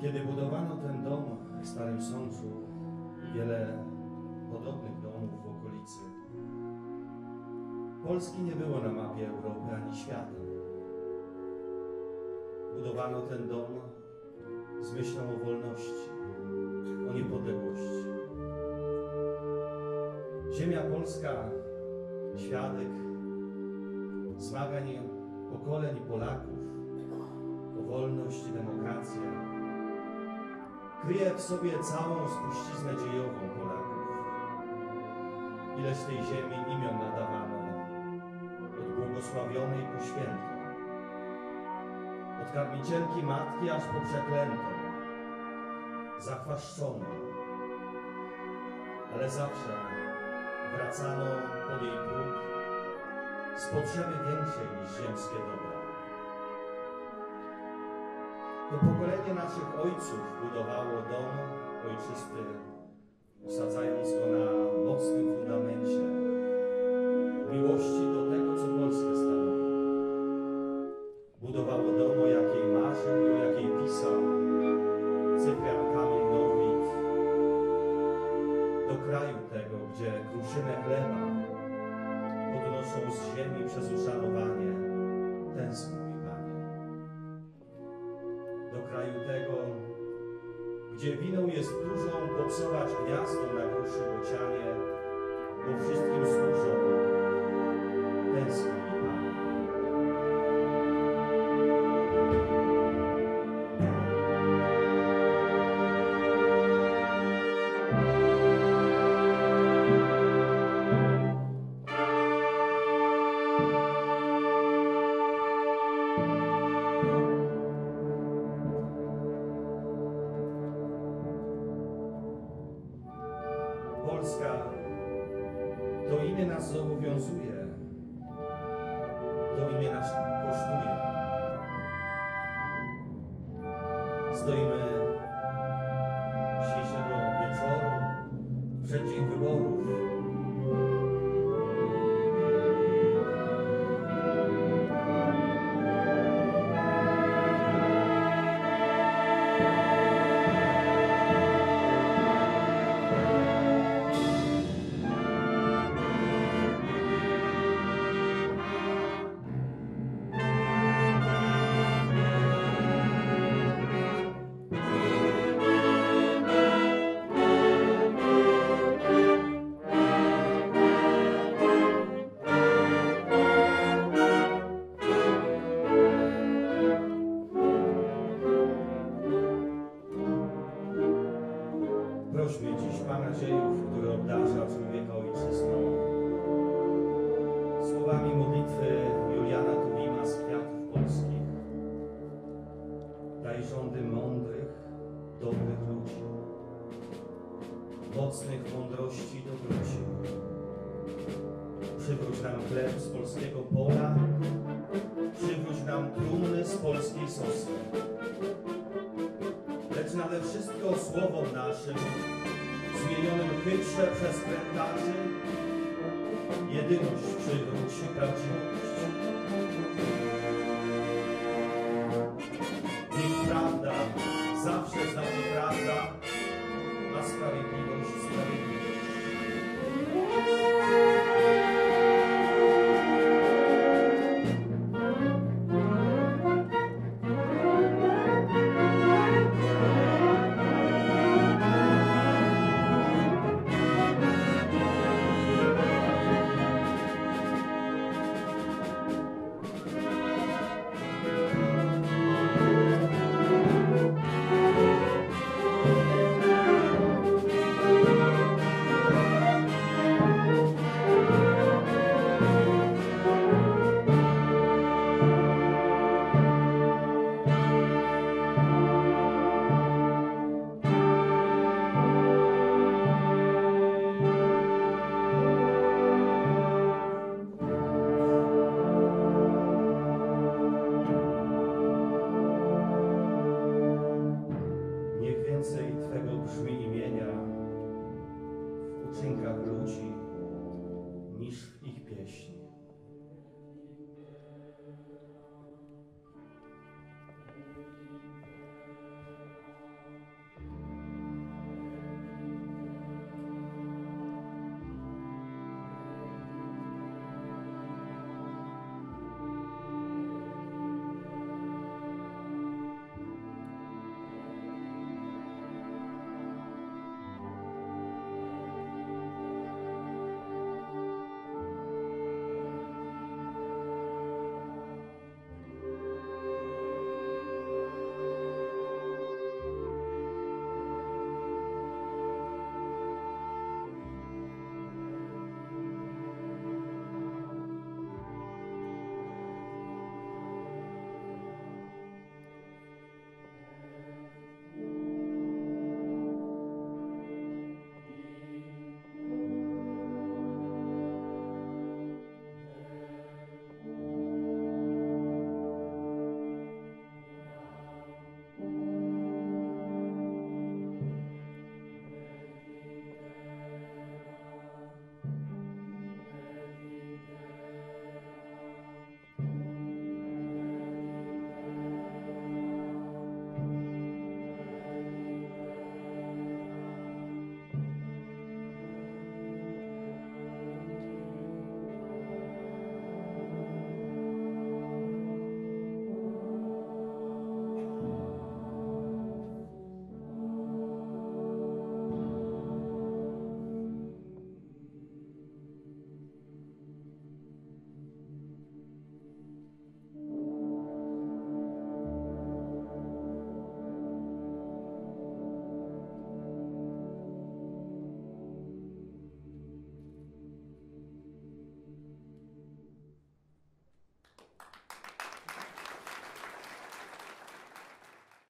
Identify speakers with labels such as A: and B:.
A: Kiedy budowano ten dom w Starym Sączu wiele podobnych domów w okolicy, Polski nie było na mapie Europy ani świata. Budowano ten dom z myślą o wolności, o niepodległości. Ziemia polska, świadek zmagań pokoleń Polaków o wolność i demokrację, kryje w sobie całą spuściznę dziejową Polaków. Ileż tej ziemi imion nadawano. Od błogosławionej po świętą, od karmicielki matki aż po przeklętą, zachwaszczoną, ale zawsze wracano pod jej próg. Z potrzeby większej niż ziemskie dobra. To pokolenie naszych ojców budowało dom ojczysty, osadzając go na mocnym fundamencie miłości do tego, co Polskę stanowi. Budowało dom, o jakiej marzył i o jakiej pisał Cyprian Kamil. Do kraju tego, gdzie kruszynę chleba podnoszą z ziemi przez uszanowanie, tęskno mi, Panie. Do kraju tego, gdzie winą jest dużą popsować gniazdo na gruszy bocianie, bo wszystkim służą. Tęskno imię nas kosztuje. Stoimy Prośmy dziś dziejów, który obdarza człowieka ojczystą. Słowami modlitwy Juliana Tuwima z Kwiatów Polskich. Daj rządy mądrych, dobrych ludzi, mocnych mądrości i dobroci. Przywróć nam chleb z polskiego pola, przywróć nam trumny z polskiej sosny lecz nade wszystko słowom naszym, zmienionym chytrze przez krętarzy, jedyność przywróć prawdziwość.